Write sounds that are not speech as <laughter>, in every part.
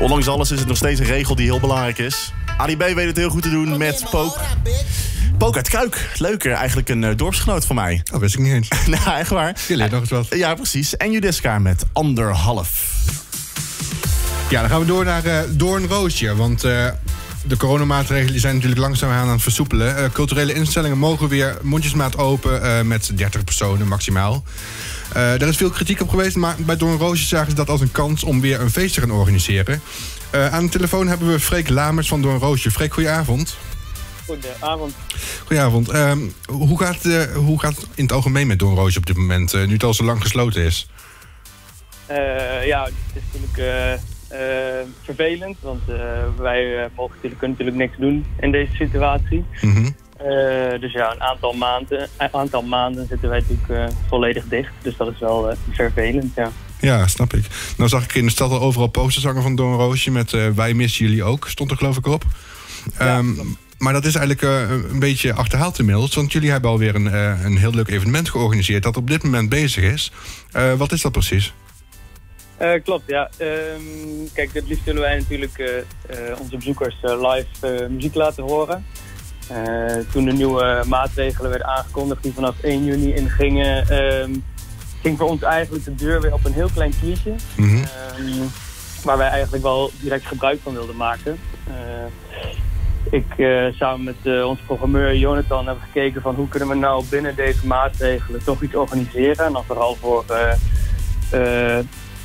Ondanks alles is het nog steeds een regel die heel belangrijk is. Ali B weet het heel goed te doen met Pook. Pook uit Kuik. Leuker, eigenlijk een uh, dorpsgenoot van mij. Dat wist ik niet eens. <laughs> nou, echt waar. Je leert nog eens wat. Ja, precies. En Judiska met anderhalf. Ja, dan gaan we door naar uh, Doornroosje. Want uh, de coronamaatregelen zijn natuurlijk langzaam aan het versoepelen. Uh, culturele instellingen mogen weer mondjesmaat open met 30 personen maximaal. Daar is veel kritiek op geweest, maar bij Doornroosje zagen ze dat als een kans om weer een feest te gaan organiseren. aan de telefoon hebben we Freek Lamers van Doornroosje. Freek, goedenavond. Goedenavond. Goedenavond. Um, hoe, gaat, uh, hoe gaat het in het algemeen met Doornroosje op dit moment, uh, nu het al zo lang gesloten is? Uh, ja, het is natuurlijk vervelend, want wij mogen natuurlijk, kunnen natuurlijk niks doen in deze situatie. Mm -hmm. Dus ja, een aantal maanden, een aantal maanden zitten wij natuurlijk volledig dicht. Dus dat is wel vervelend, ja. Ja, snap ik. Nou zag ik in de stad al overal posters hangen van Doornroosje met Wij missen jullie ook, stond er geloof ik op. Ja, um, maar dat is eigenlijk uh, een beetje achterhaald inmiddels. Want jullie hebben alweer een, uh, een heel leuk evenement georganiseerd dat op dit moment bezig is. Uh, wat is dat precies? klopt, ja. Um, kijk, het liefst willen wij natuurlijk onze bezoekers live muziek laten horen. Toen de nieuwe maatregelen werden aangekondigd die vanaf 1 juni ingingen... Um, ging voor ons eigenlijk de deur weer op een heel klein kiertje. Mm -hmm. um, waar wij eigenlijk wel direct gebruik van wilden maken ik uh, samen met onze programmeur Jonathan hebben gekeken van hoe kunnen we nou binnen deze maatregelen toch iets organiseren. En dan vooral voor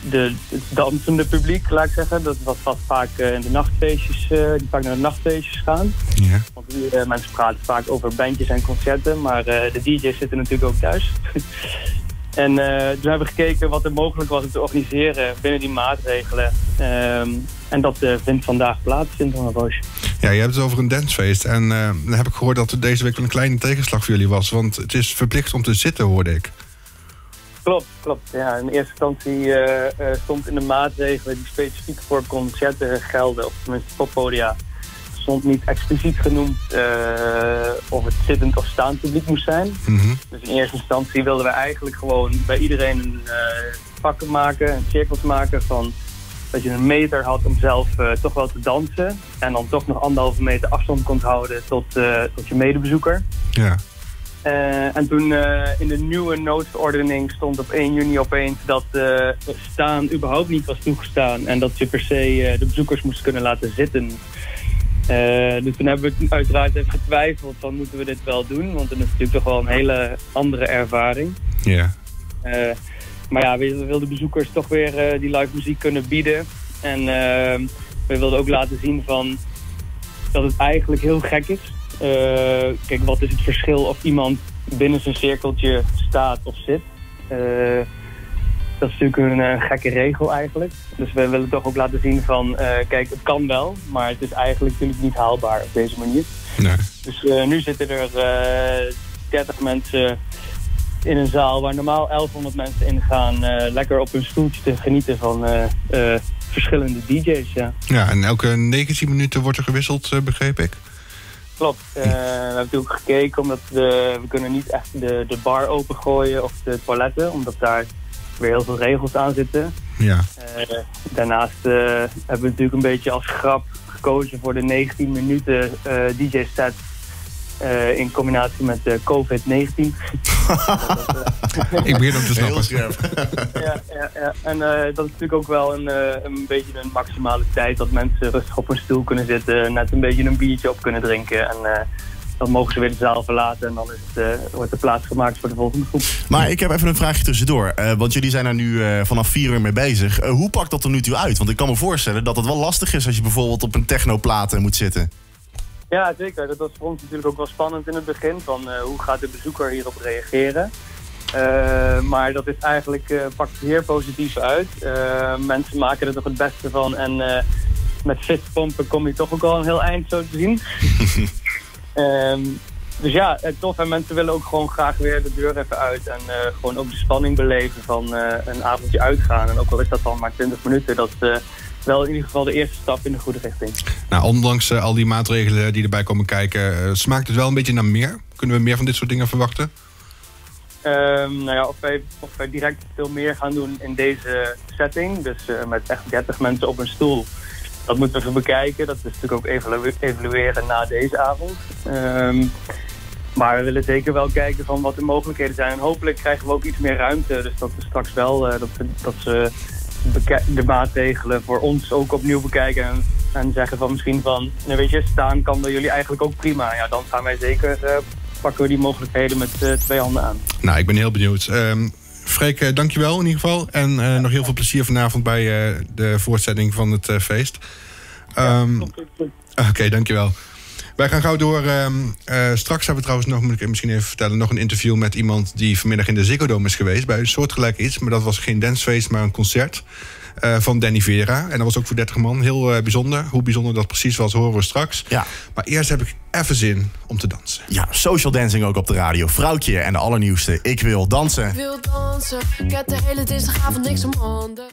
de, het dansende publiek, laat ik zeggen. Dat was wat vaak in de nachtfeestjes, die vaak naar de nachtfeestjes gaan. Ja. Want hier, mensen praten vaak over bandjes en concerten, maar de DJ's zitten natuurlijk ook thuis. <laughs> En toen hebben we gekeken wat er mogelijk was om te organiseren binnen die maatregelen. Um, en dat vindt vandaag plaats in Roosje. Ja, je hebt het over een dancefeest. En dan heb ik gehoord dat er deze week een kleine tegenslag voor jullie was. Want het is verplicht om te zitten, hoorde ik. Klopt, klopt. Ja, in eerste instantie stond in de maatregelen die specifiek voor concerten gelden, of tenminste poppodia, stond niet expliciet genoemd uh, of het zittend of staand publiek moest zijn. Mm -hmm. Dus in eerste instantie wilden we eigenlijk gewoon bij iedereen een pakken maken, een cirkels maken van dat je een meter had om zelf uh, toch wel te dansen. En dan toch nog anderhalve meter afstand kon houden tot, tot je medebezoeker. Ja. En toen in de nieuwe noodverordening stond op 1 juni opeens dat staan überhaupt niet was toegestaan. En dat je per se de bezoekers moest kunnen laten zitten. Dus toen hebben we uiteraard even getwijfeld van moeten we dit wel doen. Want het is natuurlijk toch wel een hele andere ervaring. Ja. Maar ja, we wilden bezoekers toch weer die live muziek kunnen bieden. En we wilden ook laten zien van dat het eigenlijk heel gek is. Kijk, wat is het verschil of iemand binnen zijn cirkeltje staat of zit? Dat is natuurlijk een uh, gekke regel eigenlijk. Dus we willen toch ook laten zien van, uh, kijk, het kan wel, maar het is eigenlijk natuurlijk niet haalbaar op deze manier. Nee. Dus uh, nu zitten er 30 mensen in een zaal waar normaal 1100 mensen in gaan, lekker op hun stoeltje te genieten van verschillende DJ's. Ja. ja, en elke 19 minuten wordt er gewisseld, begreep ik. Klopt. we hebben natuurlijk gekeken, omdat we, we kunnen niet echt de, de bar opengooien of de toiletten, omdat daar weer heel veel regels aan zitten. Ja. Uh, daarnaast uh, hebben we natuurlijk een beetje als grap gekozen voor de 19 minuten DJ-set in combinatie met COVID-19. <laughs> <laughs> Ik begin ook te snappen. <laughs> ja, ja, ja. En dat is natuurlijk ook wel een, een beetje een maximale tijd dat mensen rustig op een stoel kunnen zitten, net een beetje een biertje op kunnen drinken en dan mogen ze weer de zaal verlaten en dan is het, uh, wordt er plaats gemaakt voor de volgende groep. Maar ik heb even een vraagje tussendoor. Uh, want jullie zijn er nu uh, vanaf vier uur mee bezig. hoe pakt dat er nu toe uit? Want ik kan me voorstellen dat het wel lastig is als je bijvoorbeeld op een technoplaat moet zitten. Ja, zeker. Dat was voor ons natuurlijk ook wel spannend in het begin. Van hoe gaat de bezoeker hierop reageren? Maar dat is eigenlijk, pakt zeer positief uit. mensen maken er toch het beste van. En met fistpompen kom je toch ook al een heel eind zo te zien. Um, <laughs> dus ja, tof. En mensen willen ook gewoon graag weer de deur even uit. En uh, gewoon ook de spanning beleven van uh, een avondje uitgaan. En ook al is dat dan maar 20 minuten, dat is uh, wel in ieder geval de eerste stap in de goede richting. Nou, ondanks al die maatregelen die erbij komen kijken, smaakt het wel een beetje naar meer? Kunnen we meer van dit soort dingen verwachten? Um, nou ja, of wij, of wij direct veel meer gaan doen in deze setting. Dus met echt 30 mensen op een stoel dat moeten we even bekijken. Dat is natuurlijk ook evalu evalueren na deze avond. Ehm, maar we willen zeker wel kijken van wat de mogelijkheden zijn. En hopelijk krijgen we ook iets meer ruimte. Dus dat we straks wel dat, we, dat ze de maatregelen voor ons ook opnieuw bekijken. En, en zeggen van misschien van, nou weet je, staan kan bij jullie eigenlijk ook prima. Ja, dan gaan wij zeker, uh, pakken we die mogelijkheden met uh, twee handen aan. Nou, ik ben heel benieuwd. Um, Freek, uh, dankjewel in ieder geval. En ja. nog heel veel plezier vanavond bij de voortzetting van het feest. Um, Oké, okay, dankjewel. Wij gaan gauw door. Um, uh, straks hebben we trouwens nog, moet ik misschien even vertellen, nog een interview met iemand die vanmiddag in de Ziggo Dome is geweest. Bij een soortgelijk iets, maar dat was geen dancefeest, maar een concert. Uh, van Danny Vera. En dat was ook voor 30 man. Heel uh, bijzonder. Hoe bijzonder dat precies was, horen we straks. Ja. Maar eerst heb ik even zin om te dansen. Ja, social dancing ook op de radio. Vrouwtje en de allernieuwste Ik wil dansen. Ik wil dansen. Ik heb de hele dinsdagavond niks om handen.